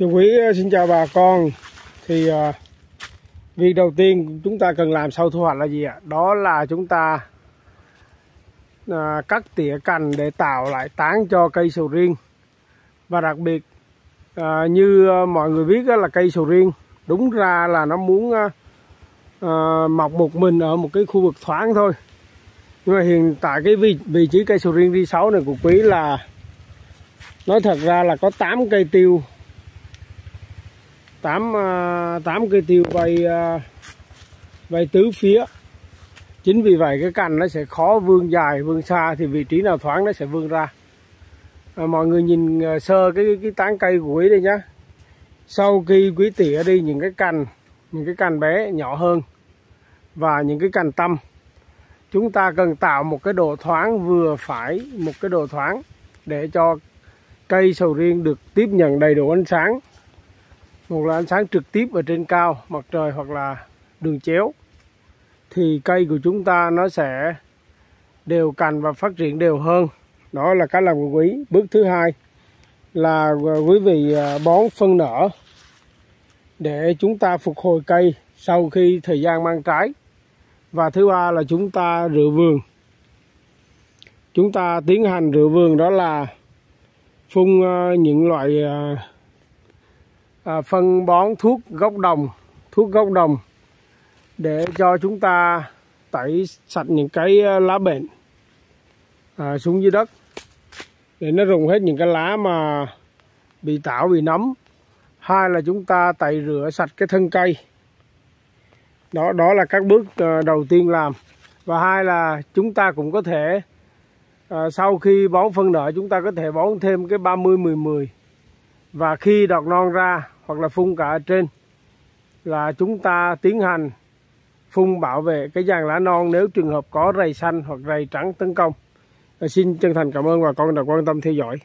Chú Quý ờ, xin chào bà con. Thì uh, việc đầu tiên chúng ta cần làm sau thu hoạch là gì ạ? Đó là chúng ta uh, cắt tỉa cành để tạo lại tán cho cây sầu riêng. Và đặc biệt uh, như mọi người biết là cây sầu riêng Đúng ra là nó muốn uh, mọc một mình ở một cái khu vực thoáng thôi. Nhưng mà hiện tại cái vị, vị trí cây sầu riêng đi 6 này của Quý là Nói thật ra là có 8 cây tiêu 8 8 à, cây tiêu vây vây à, tứ phía. Chính vì vậy cái cành nó sẽ khó vươn dài vươn xa thì vị trí nào thoáng nó sẽ vươn ra. À, mọi người nhìn à, sơ cái cái tán cây của quý đây nhá. Sau khi quý tỉa đi những cái cành những cái cành bé nhỏ hơn và những cái cành tâm chúng ta cần tạo một cái độ thoáng vừa phải một cái độ thoáng để cho cây sầu riêng được tiếp nhận đầy đủ ánh sáng một là ánh sáng trực tiếp ở trên cao, mặt trời hoặc là đường chéo, thì cây của chúng ta nó sẽ đều cành và phát triển đều hơn. Đó là cái làm của quý bước thứ hai là à, quý vị à, bón phân nở để chúng ta phục hồi cây sau khi thời gian mang trái. Và thứ ba là chúng ta rửa vườn. Chúng ta tiến hành rửa vườn đó là phun à, những loại à, phân bón thuốc gốc đồng thuốc gốc đồng để cho chúng ta tẩy sạch những cái à, lá bệnh à, xuống dưới đất. Để nó rụng hết những cái lá mà bị tảo bị nấm. Hai là chúng ta tẩy rửa sạch cái thân cây. Đó đó là các bước à, đầu tiên làm. Và hai là chúng ta cũng có thể à, sau khi bón phân nở chúng ta có thể bón thêm cái 30 10 10 và khi đọt non ra hoặc là phun cả ở trên là chúng ta tiến hành phun bảo vệ cái dàn lá non nếu trường hợp có rầy xanh hoặc rầy trắng tấn công. Ờ, xin chân thành cảm ơn bà con đã quan tâm theo dõi.